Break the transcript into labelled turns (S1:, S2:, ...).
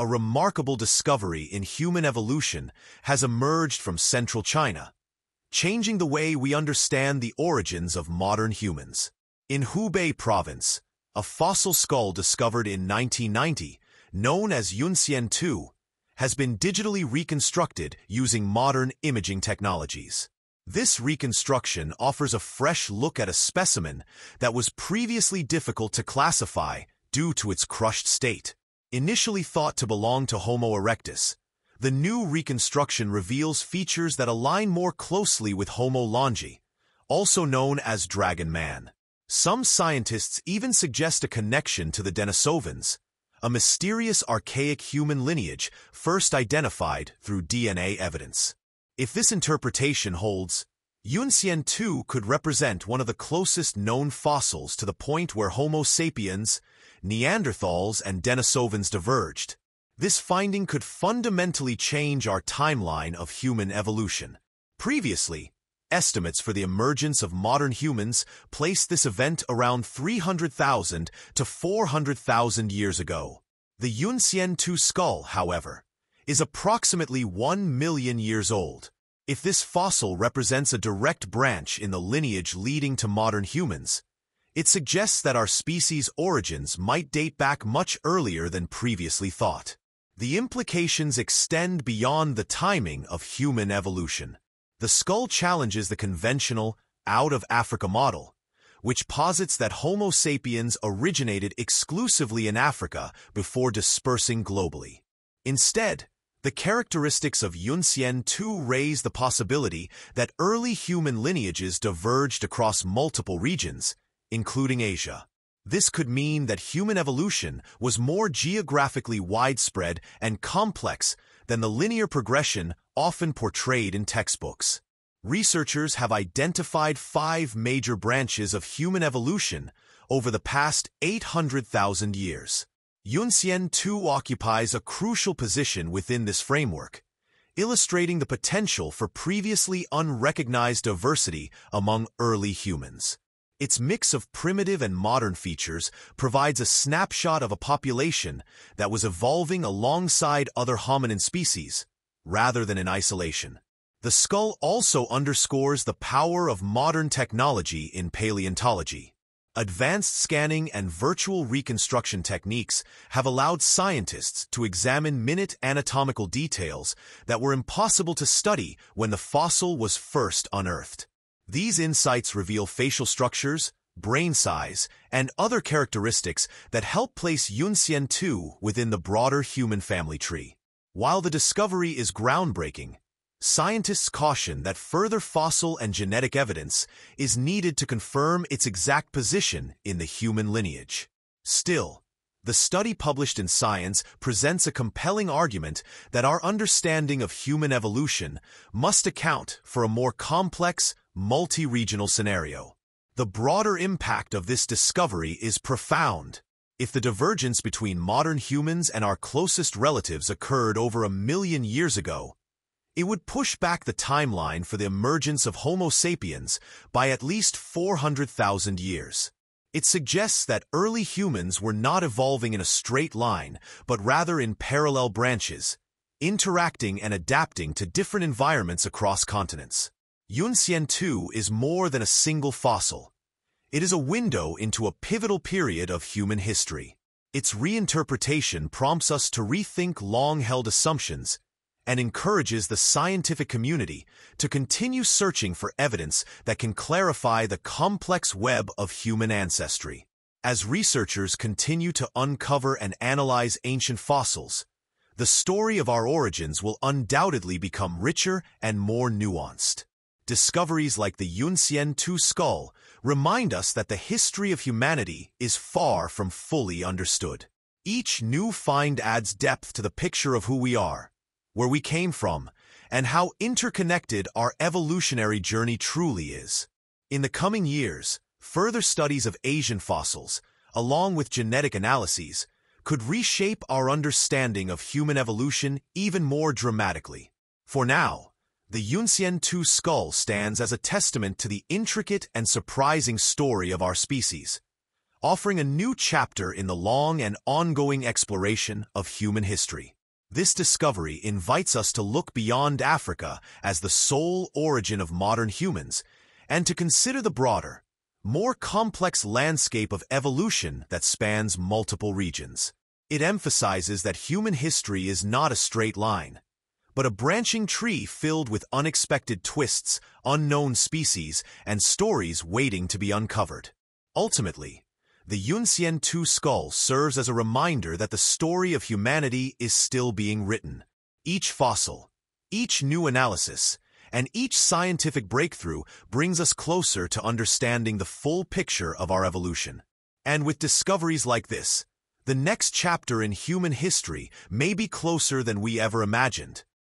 S1: a remarkable discovery in human evolution has emerged from central China, changing the way we understand the origins of modern humans. In Hubei province, a fossil skull discovered in 1990, known as Yunxian 2, has been digitally reconstructed using modern imaging technologies. This reconstruction offers a fresh look at a specimen that was previously difficult to classify due to its crushed state. Initially thought to belong to Homo erectus, the new reconstruction reveals features that align more closely with Homo longi, also known as Dragon Man. Some scientists even suggest a connection to the Denisovans, a mysterious archaic human lineage first identified through DNA evidence. If this interpretation holds, Yunxian 2 could represent one of the closest known fossils to the point where Homo sapiens, Neanderthals, and Denisovans diverged. This finding could fundamentally change our timeline of human evolution. Previously, estimates for the emergence of modern humans placed this event around 300,000 to 400,000 years ago. The Yunxian 2 skull, however, is approximately 1 million years old. If this fossil represents a direct branch in the lineage leading to modern humans, it suggests that our species' origins might date back much earlier than previously thought. The implications extend beyond the timing of human evolution. The skull challenges the conventional, out-of-Africa model, which posits that Homo sapiens originated exclusively in Africa before dispersing globally. Instead, the characteristics of Yunxian 2 raise the possibility that early human lineages diverged across multiple regions, including Asia. This could mean that human evolution was more geographically widespread and complex than the linear progression often portrayed in textbooks. Researchers have identified five major branches of human evolution over the past 800,000 years. Yunxian 2 occupies a crucial position within this framework, illustrating the potential for previously unrecognized diversity among early humans. Its mix of primitive and modern features provides a snapshot of a population that was evolving alongside other hominin species, rather than in isolation. The skull also underscores the power of modern technology in paleontology. Advanced scanning and virtual reconstruction techniques have allowed scientists to examine minute anatomical details that were impossible to study when the fossil was first unearthed. These insights reveal facial structures, brain size, and other characteristics that help place Yunxian 2 within the broader human family tree. While the discovery is groundbreaking, Scientists caution that further fossil and genetic evidence is needed to confirm its exact position in the human lineage. Still, the study published in Science presents a compelling argument that our understanding of human evolution must account for a more complex, multi-regional scenario. The broader impact of this discovery is profound. If the divergence between modern humans and our closest relatives occurred over a million years ago, it would push back the timeline for the emergence of Homo sapiens by at least 400,000 years. It suggests that early humans were not evolving in a straight line, but rather in parallel branches, interacting and adapting to different environments across continents. Yunxian 2 is more than a single fossil. It is a window into a pivotal period of human history. Its reinterpretation prompts us to rethink long-held assumptions and encourages the scientific community to continue searching for evidence that can clarify the complex web of human ancestry. As researchers continue to uncover and analyze ancient fossils, the story of our origins will undoubtedly become richer and more nuanced. Discoveries like the Yunxian 2 skull remind us that the history of humanity is far from fully understood. Each new find adds depth to the picture of who we are, where we came from, and how interconnected our evolutionary journey truly is. In the coming years, further studies of Asian fossils, along with genetic analyses, could reshape our understanding of human evolution even more dramatically. For now, the Yunxian 2 skull stands as a testament to the intricate and surprising story of our species, offering a new chapter in the long and ongoing exploration of human history. This discovery invites us to look beyond Africa as the sole origin of modern humans and to consider the broader, more complex landscape of evolution that spans multiple regions. It emphasizes that human history is not a straight line, but a branching tree filled with unexpected twists, unknown species, and stories waiting to be uncovered. Ultimately, the Yunxian 2 skull serves as a reminder that the story of humanity is still being written. Each fossil, each new analysis, and each scientific breakthrough brings us closer to understanding the full picture of our evolution. And with discoveries like this, the next chapter in human history may be closer than we ever imagined.